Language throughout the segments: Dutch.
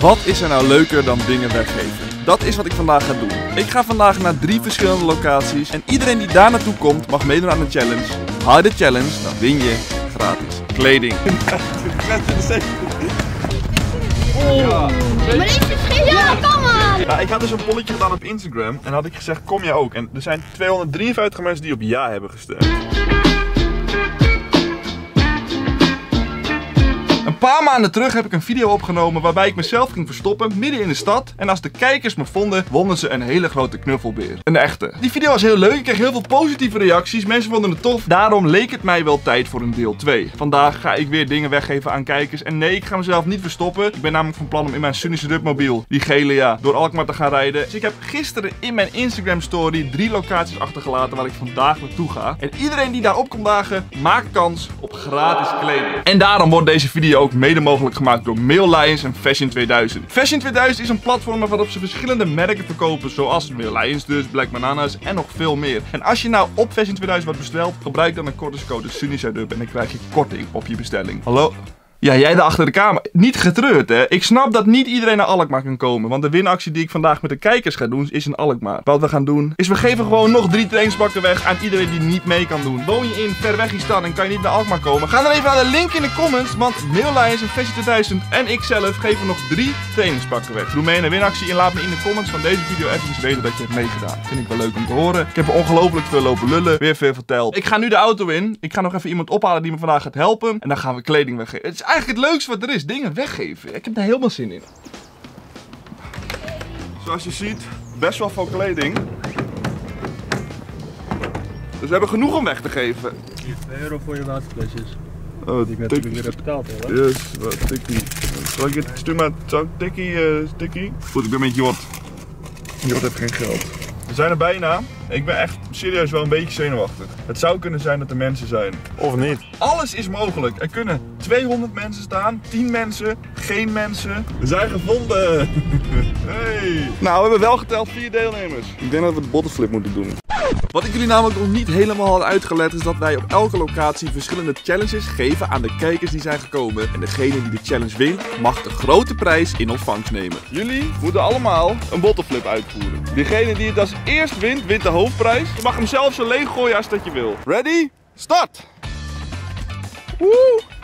Wat is er nou leuker dan dingen weggeven? Dat is wat ik vandaag ga doen. Ik ga vandaag naar drie verschillende locaties en iedereen die daar naartoe komt mag meedoen aan de challenge. Haal je de challenge, dan win je gratis kleding. Maar deze is Ja, kom maar! Ja, ik had dus een polletje gedaan op Instagram en had ik gezegd kom jij ook. En er zijn 253 mensen die op ja hebben gestemd. Een paar maanden terug heb ik een video opgenomen waarbij ik mezelf ging verstoppen midden in de stad. En als de kijkers me vonden, wonnen ze een hele grote knuffelbeer. Een echte. Die video was heel leuk, ik kreeg heel veel positieve reacties. Mensen vonden het tof. Daarom leek het mij wel tijd voor een deel 2. Vandaag ga ik weer dingen weggeven aan kijkers. En nee, ik ga mezelf niet verstoppen. Ik ben namelijk van plan om in mijn Sunnyse Dubmobiel, die gele ja, door Alkmaar te gaan rijden. Dus ik heb gisteren in mijn Instagram story drie locaties achtergelaten waar ik vandaag naartoe ga. En iedereen die daar op komt dagen, maakt kans op gratis kleding. En daarom wordt deze video mede mogelijk gemaakt door Mail Lions en Fashion 2000. Fashion 2000 is een platform waarop ze verschillende merken verkopen, zoals Mail Lions dus, Black Bananas en nog veel meer. En als je nou op Fashion 2000 wat bestelt, gebruik dan een kortingscode SUNNYSIDUB en dan krijg je korting op je bestelling. Hallo? Ja, jij daar achter de kamer. Niet getreurd, hè. Ik snap dat niet iedereen naar Alkmaar kan komen. Want de winactie die ik vandaag met de kijkers ga doen, is in Alkmaar. Wat we gaan doen, is we geven gewoon nog drie trainingsbakken weg aan iedereen die niet mee kan doen. Woon je in ver weg stad en kan je niet naar Alkmaar komen? Ga dan even naar de link in de comments. Want Maillijns en Fashion 2000 en ik zelf geven nog drie trainingsbakken weg. Doe mee in de winactie en laat me in de comments van deze video even weten dat je hebt meegedaan. Vind ik wel leuk om te horen. Ik heb er ongelooflijk veel lopen lullen. Weer veel verteld. Ik ga nu de auto in. Ik ga nog even iemand ophalen die me vandaag gaat helpen. En dan gaan we kleding weggeven. Eigenlijk het leukste wat er is. Dingen weggeven. Ik heb daar helemaal zin in. Zoals je ziet, best wel veel kleding. Dus we hebben genoeg om weg te geven. 2 euro voor je waterflesjes. Oh, Die ik natuurlijk weer heb betaald, hè? Yes, wat tikkie. Zal ik het, stuur maar, zal ik tikkie, tikkie? Goed, ik ben met Jot. Jot heeft geen geld. Zijn er bijna. Ik ben echt serieus wel een beetje zenuwachtig. Het zou kunnen zijn dat er mensen zijn. Of niet? Alles is mogelijk. Er kunnen 200 mensen staan, 10 mensen, geen mensen. We zijn gevonden. Hey. Nou, we hebben wel geteld vier deelnemers. Ik denk dat we de bottleflip moeten doen. Wat ik jullie namelijk nog niet helemaal had uitgelegd is dat wij op elke locatie verschillende challenges geven aan de kijkers die zijn gekomen. En degene die de challenge wint, mag de grote prijs in ontvangst nemen. Jullie moeten allemaal een bottleflip uitvoeren. Degene die het als eerst wint, wint de hoofdprijs. Je mag hem zelf zo leeg gooien als dat je wil. Ready? Start! Woe!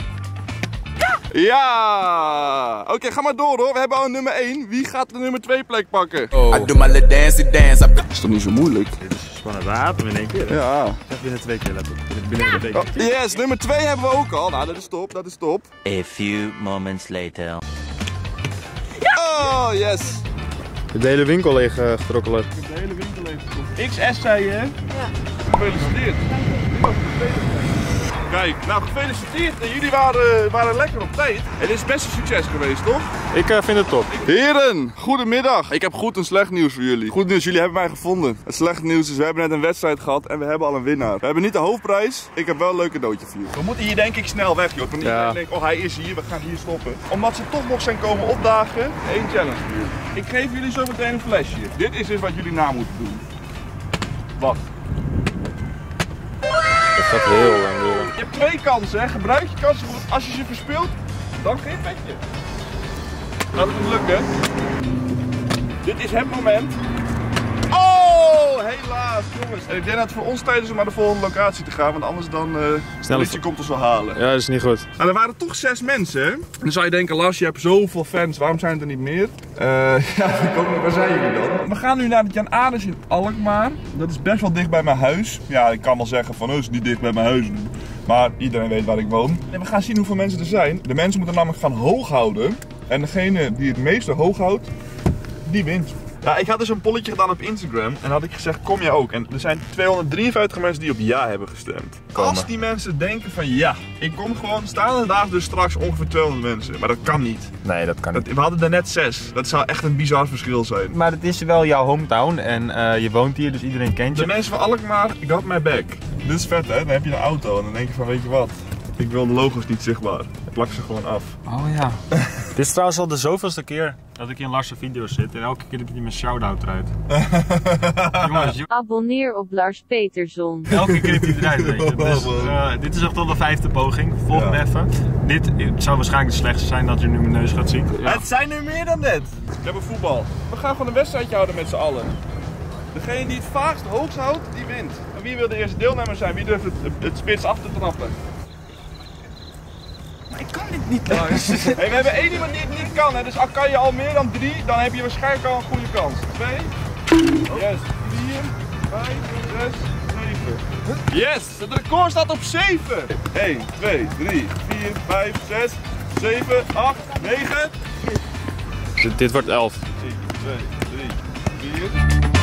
Ja! Oké, ga maar door hoor. We hebben al een nummer 1. Wie gaat de nummer 2 plek pakken? I do my little dancey dance. I Is toch niet zo moeilijk? Dit is haten hem in één keer. hè? Ja. Zeg binnen twee keer, let op. Binnen-. Oh, yes, nummer 2 hebben we ook al. Nou, dat is top, dat is top. A few moments later. Oh, yes. De hele winkel leeg uh, getrokkelen. De hele winkel heeft XS zei je, hè? Ja. Gefeliciteerd. Kijk, nou gefeliciteerd. En jullie waren, waren lekker op tijd. Het is best een succes geweest, toch? Ik eh, vind het top. Heren, goedemiddag. Ik heb goed en slecht nieuws voor jullie. Goed nieuws, jullie hebben mij gevonden. Het slechte nieuws is, we hebben net een wedstrijd gehad en we hebben al een winnaar. We hebben niet de hoofdprijs, ik heb wel een leuk cadeautje voor jullie. We moeten hier denk ik snel weg, joh. Want Ja. iedereen denkt, oh hij is hier, we gaan hier stoppen. Omdat ze toch nog zijn komen opdagen, één challenge voor jullie. Ik geef jullie zo meteen een flesje. Dit is dus wat jullie na moeten doen. Wat? Het gaat heel lang hebt twee kansen, hè. gebruik je kansen goed. Als je ze verspeelt, dan geen petje. Dat moet lukken. Dit is het moment. Oh, helaas jongens. En ik denk dat het voor ons tijd is om naar de volgende locatie te gaan, want anders dan eh de politie komt ons wel halen. Ja, dat is niet goed. Nou, er waren toch zes mensen, hè? Dan zou je denken, Lars, je hebt zoveel fans, waarom zijn er niet meer? Eh, ja, niet. Waar zijn jullie dan? We gaan nu naar het Jan Aders in Alkmaar. Dat is best wel dicht bij mijn huis. Ja, ik kan wel zeggen van, oh, het is niet dicht bij mijn huis. Maar iedereen weet waar ik woon. En we gaan zien hoeveel mensen er zijn. De mensen moeten namelijk gaan hoog houden. En degene die het meeste hoog houdt, die wint. Ja, ik had dus een polletje gedaan op Instagram en had ik gezegd, kom jij ook? En er zijn 253 mensen die op ja hebben gestemd. Als die mensen denken van ja, ik kom gewoon, staan er daar dus straks ongeveer 200 mensen. Maar dat kan niet. Nee, dat kan Dat, we hadden er net zes. Dat zou echt een bizar verschil zijn. Maar het is wel jouw hometown en eh, je woont hier, dus iedereen kent De je. mensen van Alkmaar, ik had mijn back. Dit is vet hè, dan heb je een auto en dan denk je van weet je wat, ik wil de logo's niet zichtbaar. plak ze gewoon af. Oh ja. Dit is trouwens al de zoveelste keer dat ik in Lars' video's zit en elke keer heb je mijn shout-out eruit. Jongens, Abonneer op Lars Peterson. elke keer heb je eruit, weet je. Dus, eh, dit is echt al de vijfde poging. Volg me even. Dit zou waarschijnlijk de slechtste zijn dat je nu mijn neus gaat zien. Het zijn er meer dan dit. We hebben voetbal. We gaan gewoon een wedstrijdje houden met z'n allen. Degene die het vaakst hoogst houdt, die wint. En wie wil de eerste deelnemer zijn? Wie durft het, het spits af te trappen? Maar ik kan dit niet, Lars. hey, we hebben één iemand die het niet kan. Hè? Dus al kan je al meer dan drie, dan heb je waarschijnlijk al een goede kans. Twee. Yes. Vier. Vijf. Zes. Zeven. Yes! Het record staat op 7! 1, 2, 3, 4, 5, 6, 7, 8, 9, Dit, dit wordt 11. 1, 2, 3, 4.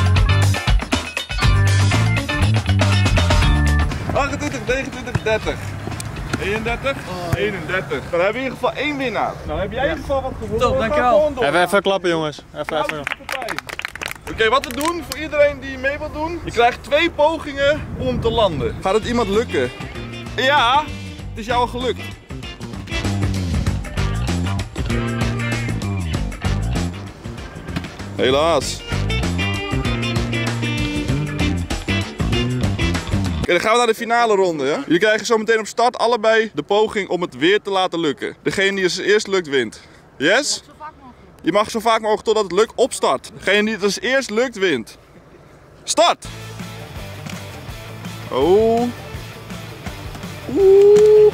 29, 30. 31, 31. Dan hebben we in ieder geval één winnaar. Dan heb jij in ieder geval wat gewonnen. Top, dankjewel. Even, even klappen jongens. Even, even. Oké, wat we doen voor iedereen die mee wil doen. Je krijgt twee pogingen om te landen. Gaat het iemand lukken? Ja, het is jou al gelukt. Helaas. Dan gaan we naar de finale ronde. Ja? Jullie krijgen zo meteen op start allebei de poging om het weer te laten lukken. Degene die het als eerst lukt, wint. Yes? Je mag zo vaak mogelijk totdat het lukt op start. Degene die het als eerst lukt, wint. Start! Oh. Oeh.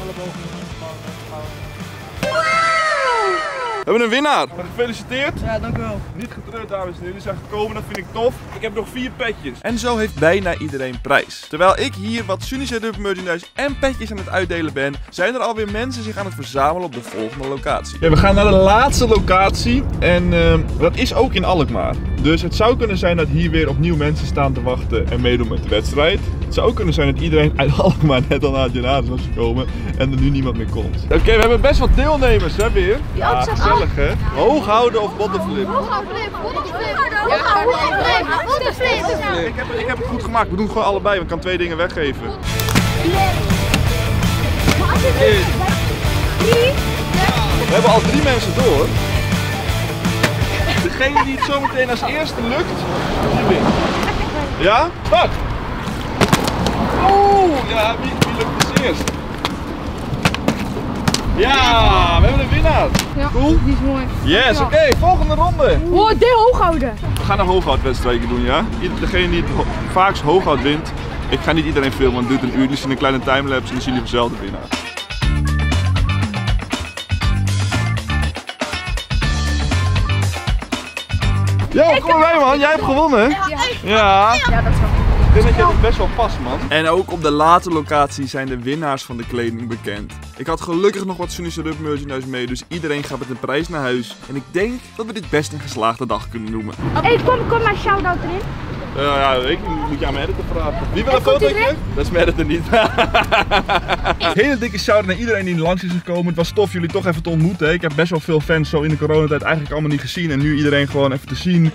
Hebben een winnaar. Gefeliciteerd. Ja, dank u wel. Niet getreurd, dames en heren. Jullie zijn gekomen, dat vind ik tof. Ik heb nog vier petjes. En zo heeft bijna iedereen prijs. Terwijl ik hier wat Sunische Dub merchandise en petjes aan het uitdelen ben, zijn er alweer mensen zich aan het verzamelen op de volgende locatie. Ja, we gaan naar de laatste locatie en ehm, dat is ook in Alkmaar. Dus het zou kunnen zijn dat hier weer opnieuw mensen staan te wachten en meedoen met de wedstrijd. Het zou ook kunnen zijn dat iedereen uit Alkmaar net al naar het Genaris was gekomen en er nu niemand meer komt. Oké, we hebben best wat deelnemers hè weer. Ja, gezellig hè. Hoog houden of bottenflip. Hooghoudflip, hooghoudflip, hooghoudflip. Ik heb, ik heb het goed gemaakt. We doen gewoon allebei. want Ik kan twee dingen weggeven. We hebben al drie mensen door. Degene die het zometeen als eerste lukt, die wint. Ja? Start! Oeh, ja, wie, wie lukt als eerst? Ja, we hebben een winnaar. Ja, Cool. die is mooi. Yes, oké, volgende ronde. Oh, dit hooghouden. We gaan een hooghoudwedstrijdje doen, ja? Ieder- Degene die het ho- vaakst hooghoud wint. Ik ga niet iedereen filmen, want het duurt een uur. Dus in een kleine timelapse en dan zien jullie vanzelf de winnaar. Ja, kom maar bij man, jij hebt gewonnen. Ja. Ja, dat is wel. Ik denk dat je het best wel past, man. En ook op de laatste locatie zijn de winnaars van de kleding bekend. Ik had gelukkig nog wat Sunische Rub merchandise mee, dus iedereen gaat met een prijs naar huis. En ik denk dat we dit best een geslaagde dag kunnen noemen. Hey, kom, kom maar shout-out erin. Uh, ja, ik moet je aan mijn editor vragen. Wie wil een komt fotootje? Dat is mijn editor niet. Hele dikke shout naar iedereen die langs is gekomen. Het was tof jullie toch even te ontmoeten. Ik heb best wel veel fans zo in de coronatijd eigenlijk allemaal niet gezien. En nu iedereen gewoon even te zien.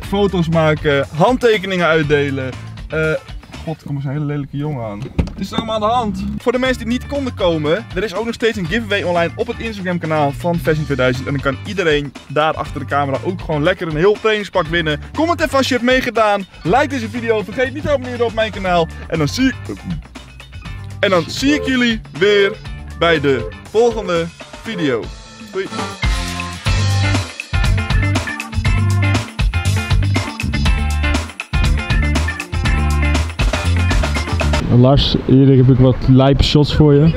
Foto's maken, handtekeningen uitdelen. Eh, God, kom eens een hele lelijke jongen aan. Is allemaal aan de hand. Voor de mensen die niet konden komen, er is ook nog steeds een giveaway online op het Instagram kanaal van Fashion 2000. En dan kan iedereen daar achter de camera ook gewoon lekker een heel trainingspak winnen. Comment even als je hebt meegedaan. Like deze video. Vergeet niet te abonneren op mijn kanaal. En dan zie ik... En dan zie ik jullie weer bij de volgende video. Doei. Lars, hier heb ik wat lijpe shots voor je.